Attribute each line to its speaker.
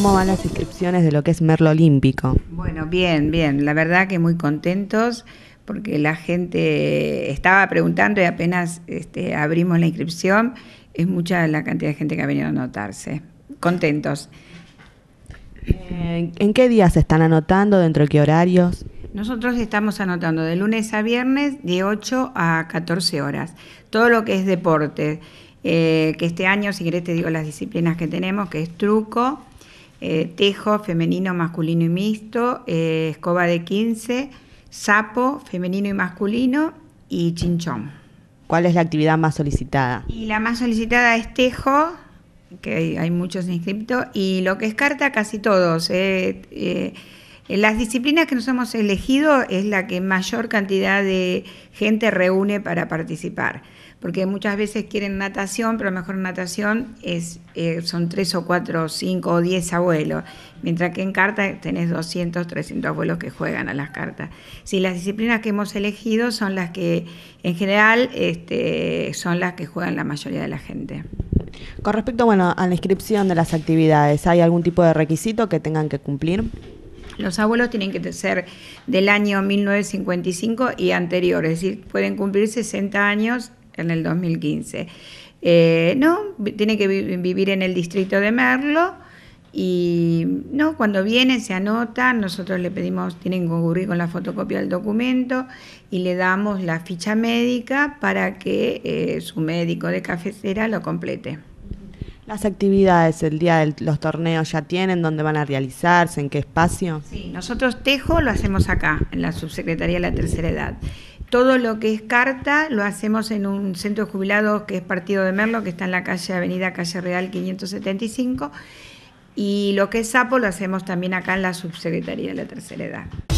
Speaker 1: ¿cómo van las inscripciones de lo que es Merlo Olímpico?
Speaker 2: Bueno, bien, bien. La verdad que muy contentos porque la gente estaba preguntando y apenas este, abrimos la inscripción, es mucha la cantidad de gente que ha venido a anotarse. Contentos.
Speaker 1: Eh, ¿En qué días se están anotando? ¿Dentro de qué horarios?
Speaker 2: Nosotros estamos anotando de lunes a viernes de 8 a 14 horas. Todo lo que es deporte. Eh, que este año, si querés te digo las disciplinas que tenemos, que es truco, eh, tejo, femenino, masculino y mixto, eh, escoba de 15, sapo, femenino y masculino y chinchón.
Speaker 1: ¿Cuál es la actividad más solicitada?
Speaker 2: Y la más solicitada es tejo, que hay, muchos inscriptos, y lo que es carta, casi todos. Las disciplinas que nos hemos elegido es la que mayor cantidad de gente reúne para participar porque muchas veces quieren natación, pero mejor natación es, eh, son tres o cuatro, cinco o diez abuelos, mientras que en carta tenés 200, 300 abuelos que juegan a las cartas. Sí, las disciplinas que hemos elegido son las que en general este, son las que juegan la mayoría de la gente.
Speaker 1: Con respecto bueno, a la inscripción de las actividades, ¿hay algún tipo de requisito que tengan que cumplir?
Speaker 2: Los abuelos tienen que ser del año 1955 y anterior, es decir, pueden cumplir 60 años en el 2015. Eh, no, tiene que vivir en el distrito de Merlo y no, cuando viene se anota, nosotros le pedimos, tienen que concurrir con la fotocopia del documento y le damos la ficha médica para que eh, su médico de cafecera lo complete.
Speaker 1: Las actividades el día de los torneos ya tienen, dónde van a realizarse, en qué espacio.
Speaker 2: Sí, nosotros Tejo lo hacemos acá, en la Subsecretaría de la Tercera Edad. Todo lo que es carta lo hacemos en un centro de jubilados que es Partido de Merlo, que está en la calle Avenida Calle Real 575. Y lo que es sapo lo hacemos también acá en la Subsecretaría de la Tercera Edad.